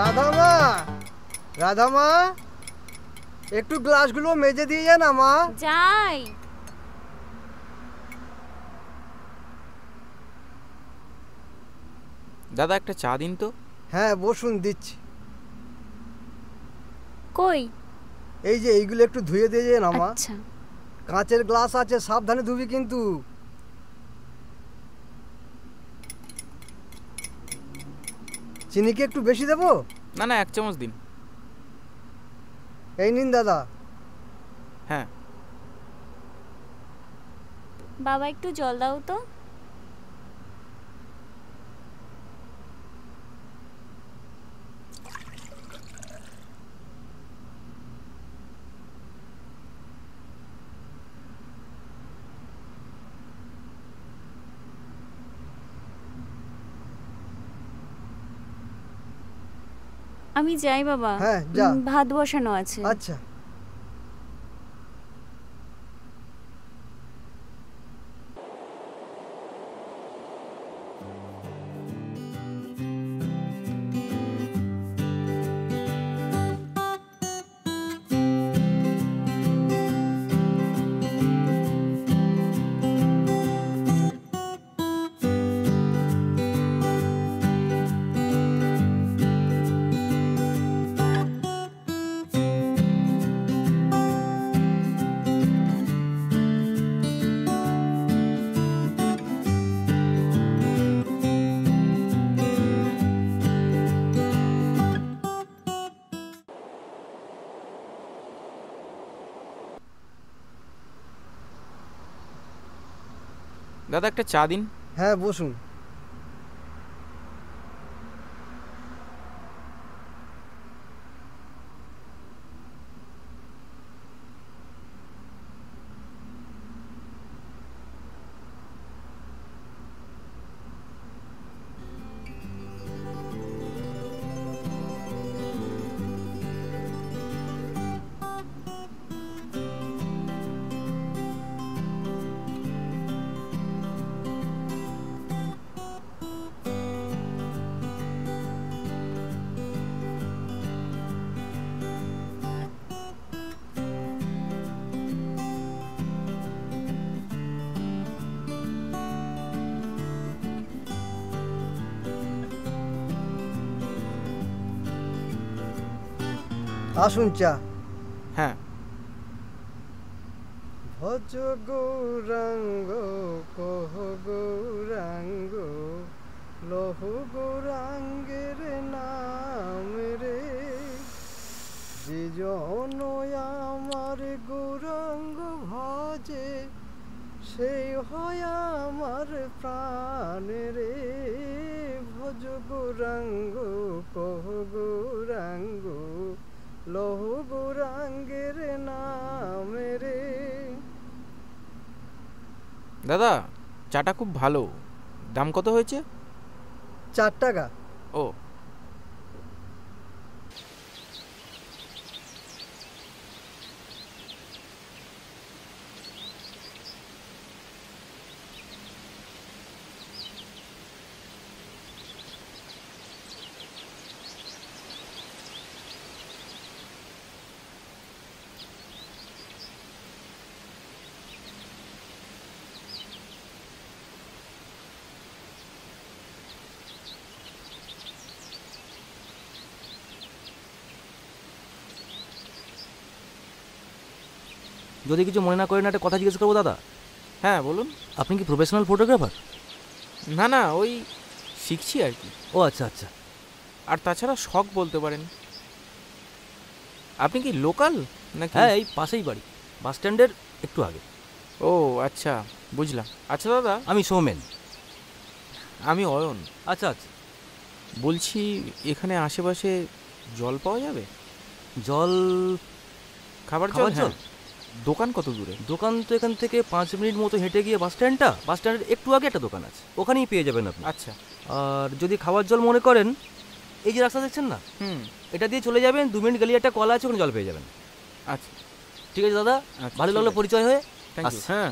রাধামা রাধামা একটু গ্লাসগুলো মেজে দিয়ে যা না মা। যাই। দাদা একটা চা দিন তো। হ্যাঁ বসুন দিচ্ছি। কই? এই যে এইগুলো একটু ধুয়ে দিয়ে যে না মা। আচ্ছা। কাঁচের গ্লাস আছে সাবধানে ধুবি কিন্তু। চিনি কি একটু বেশি দেবো? না না এক চামচ দিন। এই নিন দাদা। হ্যাঁ। বাবা একটু জল দাও তো। আমি যাই বাবা। হ্যাঁ, যা। ভাত বসানো আছে। আচ্ছা। দাদা একটা চা দিন হ্যাঁ বসুন আসুন চা। হ্যাঁ। ভজ গৌরাঙ্গ কহ গৌরাঙ্গ লহ গৌরাঙ্গের নাম রে। যে জন আমার গৌরাঙ্গ ভজে সেই হয় আমার প্রাণ রে। ভজ গৌরাঙ্গ কহ গৌরাঙ্গ লহ গৌরাঙ্গের নাম রে। দাদা চাটা খুব ভালো। দাম কত হয়েছে? চার টাকা। ও যদি কিছু মনে না করেন একটা কথা জিজ্ঞেস করব দাদা? হ্যাঁ বলুন। আপনি কি প্রফেশনাল ফটোগ্রাফার না না ওই শিখছি আর কি। ও আচ্ছা আচ্ছা। আর তাছাড়া শখ বলতে পারেন। আপনি কি লোকাল নাকি? হ্যাঁ এই পাশেই বাড়ি। বাস স্ট্যান্ডের একটু আগে। ও আচ্ছা বুঝলাম। আচ্ছা দাদা। আমি সৌমেন। আমি অয়ন। আচ্ছা আচ্ছা। বলছি এখানে আশেপাশে জল পাওয়া যাবে? জল? খাবার জল? হ্যাঁ। দোকান কত দূরে? দোকান তো এখান থেকে পাঁচ মিনিট মতো হেঁটে গিয়ে বাস স্ট্যান্ডটা বাস স্ট্যান্ডের একটু আগে একটা দোকান আছে ওখানেই পেয়ে যাবেন আপনি। আচ্ছা। আর যদি খাবার জল মনে করেন এই যে রাস্তা দেখছেন না? হুম। এটা দিয়ে চলে যাবেন দু মিনিট গেলে একটা কলা আছে ওখানে জল পেয়ে যাবেন। আচ্ছা। ঠিক আছে দাদা? আচ্ছা, ভালো লাগল পরিচয় হয়ে। আসছি। হ্যাঁ।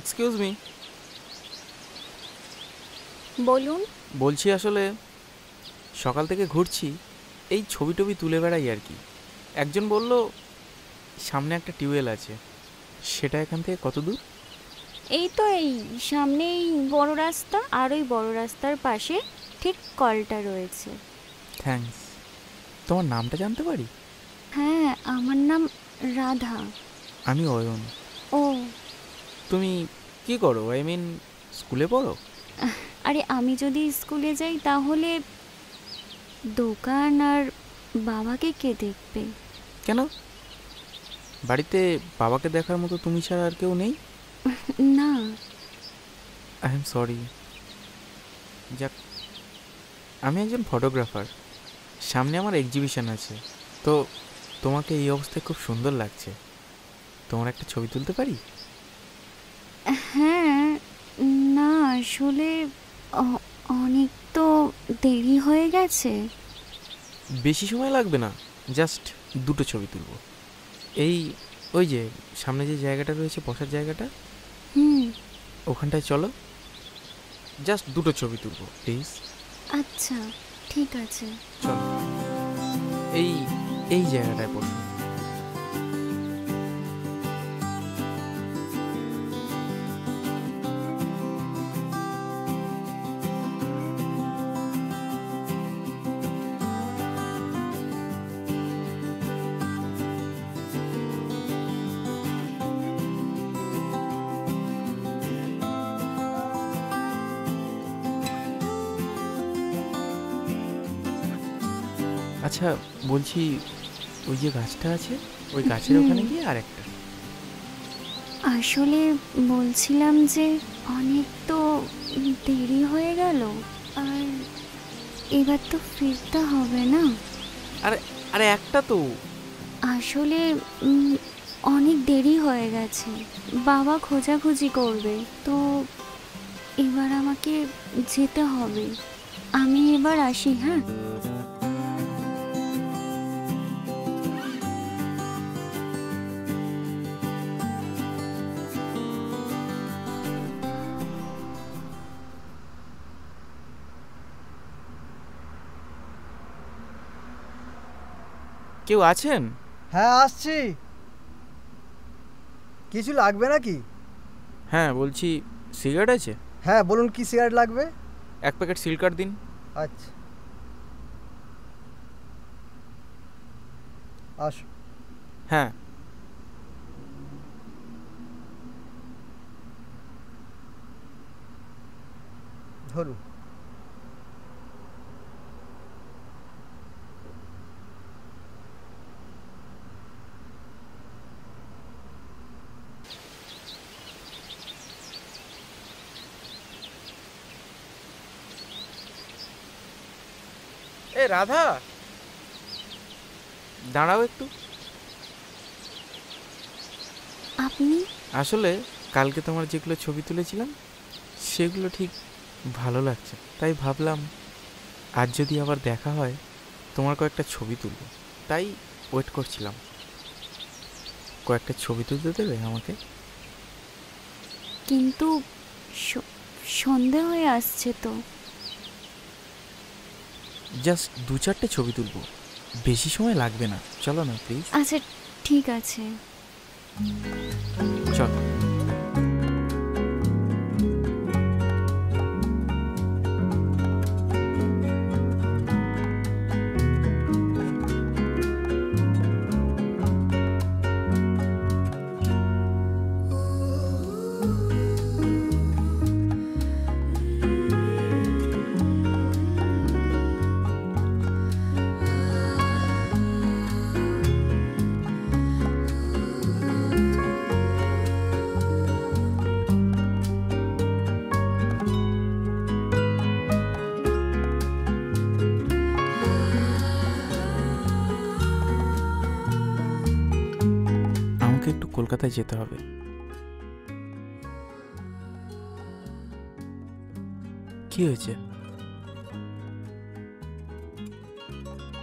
এক্সকিউজ মি বলুন। বলছি আসলে সকাল থেকে ঘুরছি এই ছবি টবি তুলে বেড়াই আর কি। একজন বলল সামনে একটা টিউবওয়েল আছে সেটা এখান থেকে কত দূর? এই তো এই সামনেই বড় রাস্তা আর ওই বড় রাস্তার পাশে ঠিক কলটা রয়েছে। থ্যাঙ্কস তোমার নামটা জানতে পারি? হ্যাঁ আমার নাম রাধা। আমি অয়ন। ও। তুমি কি করো? আই মিন স্কুলে পড়ো? আরে আমি যদি স্কুলে যাই তাহলে দোকান আর বাবাকে কে দেখবে? কেন? বাড়িতে বাবাকে দেখার মতো তুমি ছাড়া আর কেউ নেই? না। আই এম সরি যাক আমি একজন ফটোগ্রাফার সামনে আমার এক্সিবিশন আছে। তো তোমাকে এই অবস্থায় খুব সুন্দর লাগছে। তোমার একটা ছবি তুলতে পারি? হ্যাঁ না আসলে অনেক তো দেরি হয়ে গেছে। বেশি সময় লাগবে না জাস্ট দুটো ছবি তুলবো। এই ওই যে সামনে যে জায়গাটা রয়েছে বসার জায়গাটা? হুম। ওখানটায় চলো। জাস্ট দুটো ছবি তুলবো প্লিজ। আচ্ছা ঠিক আছে। চলো। এই এই জায়গাটায় বসো। আচ্ছা বলছি ওই যে গাছটা আছে ওই গাছের ওখানে গিয়ে আর একটা আসলে বলছিলাম যে অনেক তো দেরি হয়ে গেল আর এবার তো ফিরতে হবে না। আরে আরে একটা তো। আসলে অনেক দেরি হয়ে গেছে বাবা খোঁজাখুঁজি করবে তো এবার আমাকে যেতে হবে। আমি এবার আসি হ্যাঁ? কেউ আছেন? হ্যাঁ আসছি। কিছু লাগবে নাকি? হ্যাঁ বলছি সিগারেট আছে? হ্যাঁ বলুন কি সিগারেট লাগবে? এক প্যাকেট সিলকার দিন। আচ্ছা। আস হ্যাঁ। ধরুন এ রাধা। দাঁড়াও একটু। আপনি? আসলে কালকে তোমার যেগুলো ছবি তুলেছিলাম সেগুলো ঠিক ভালো লাগছে তাই ভাবলাম আজ যদি আবার দেখা হয় তোমার কয়েকটা ছবি তুলব তাই ওয়েট করছিলাম। কয়েকটা ছবি তুলতে দেবে আমাকে? কিন্তু সন্ধে হয়ে আসছে তো। জাস্ট দু চারটে ছবি তুলবো। বেশি সময় লাগবে না। চলো না প্লিজ আচ্ছা ঠিক আছে। চলো। কলকাতায় যেতে হবে। কি হয়েছে?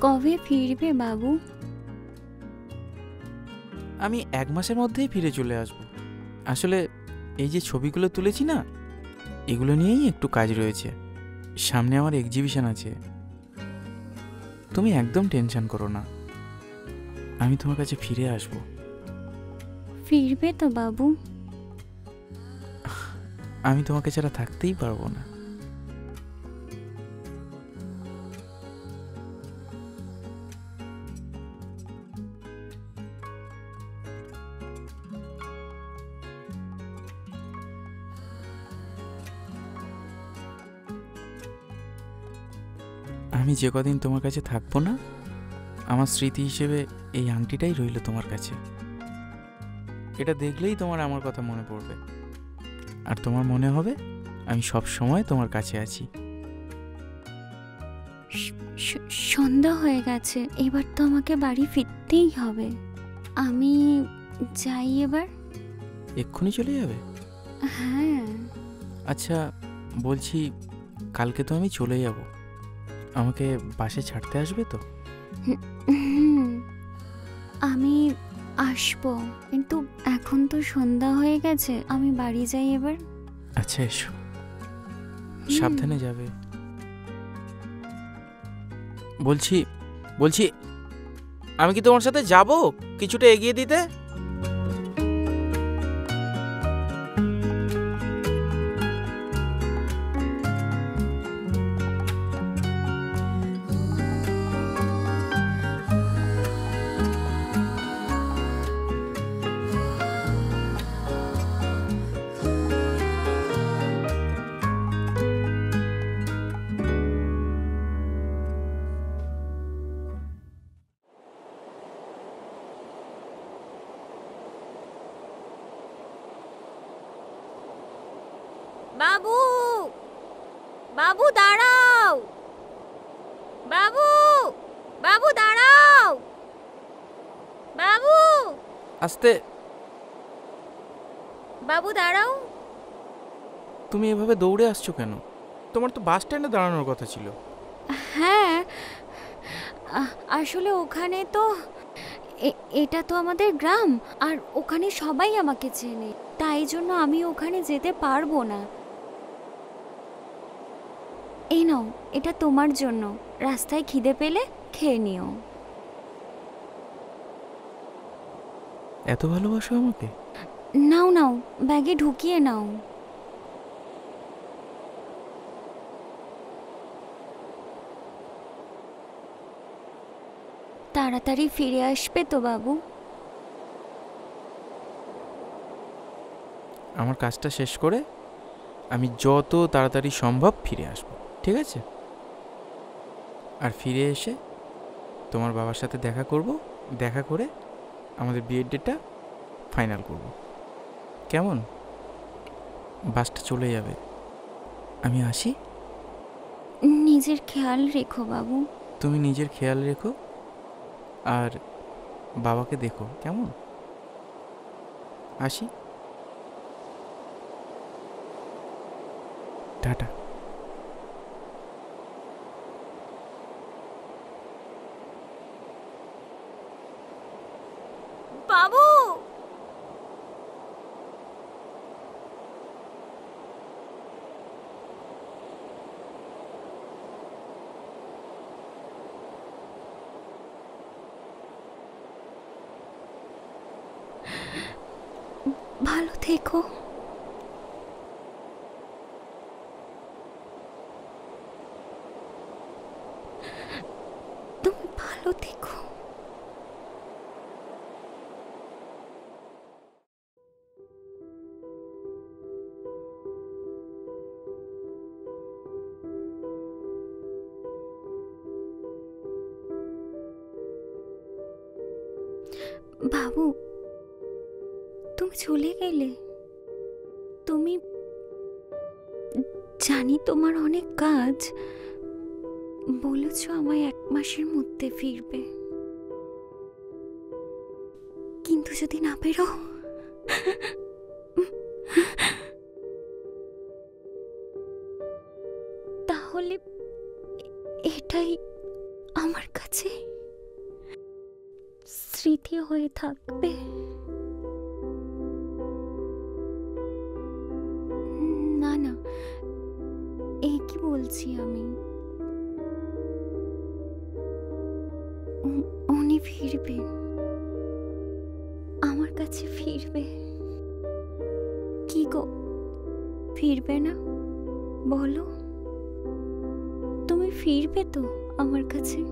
কবে ফিরবে বাবু? আমি এক মাসের মধ্যেই ফিরে চলে আসব। আসলে এই যে ছবিগুলো তুলেছি না এগুলো নিয়েই একটু কাজ রয়েছে। সামনে আমার এক্সিবিশন আছে। তুমি একদম টেনশন করো না। আমি তোমার কাছে ফিরে আসব। ফিরবে তো, বাবু? আমি তোমাকে ছাড়া থাকতেই পারব না। আমি যে কদিন তোমার কাছে থাকব না, আমার স্মৃতি হিসেবে এই আংটিটাই রইল তোমার কাছে। এটা দেখলেই তোমার আমার কথা মনে পড়বে। আর তোমার মনে হবে আমি সব সময় তোমার কাছে আছি। সন্ধ্যা হয়ে গেছে এবার তো আমাকে বাড়ি ফিরতেই হবে। আমি যাই এবার? এক্ষুনি চলে যাবে? হ্যাঁ। আচ্ছা বলছি কালকে তো আমি চলে যাব। আমাকে বাসে ছাড়তে আসবে তো? আমি আসব এখন তো সন্ধ্যা হয়ে গেছে আমি বাড়ি যাই এবার। আচ্ছা এসো। সাবধানে যাবে। বলছি বলছি আমি কি তোমার সাথে যাব? কিছুটা এগিয়ে দিতে? বাবু বাবু দাঁড়াও। বাবু বাবু দাঁড়াও। বাবু। আস্তে। বাবু দাঁড়াও। তুমি এভাবে দৌড়ে আসছো কেন? তোমার তো বাস স্ট্যান্ডে দাঁড়ানোর কথা ছিল। হ্যাঁ আসলে ওখানে তো এটা তো আমাদের গ্রাম আর ওখানে সবাই আমাকে চেনে তাই জন্য আমি ওখানে যেতে পারব না। এই নাও এটা তোমার জন্য। রাস্তায় খিদে পেলে খেয়ে নিও। এত ভালোবাসো আমাকে? নাও নাও ব্যাগে ঢুকিয়ে নাও। তাড়াতাড়ি ফিরে আসবে তো বাবু। আমার কাজটা শেষ করে আমি যত তাড়াতাড়ি সম্ভব ফিরে আসব। ঠিক আছে? আর ফিরে এসে তোমার বাবার সাথে দেখা করব দেখা করে আমাদের বিয়ের ডেটটা ফাইনাল করব। কেমন? বাসটা চলে যাবে। আমি আসি। নিজের খেয়াল রেখো বাবু। তুমি নিজের খেয়াল রেখো আর বাবাকে দেখো কেমন? আসি। টাটা। বাবু বাবু, তুমি চলে গেলে। তুমি, জানি তোমার অনেক কাজ। বলেছ আমায় এক মাসের মধ্যে ফিরবে। কিন্তু যদি না বেরো তাহলে এটাই আমার কাছে। স্মৃতি হয়ে থাকবে। না না এই কি বলছি আমি। উনি ফিরবেন। আমার কাছে ফিরবে। কি গো? ফিরবে না? বলো। তুমি ফিরবে তো আমার কাছে?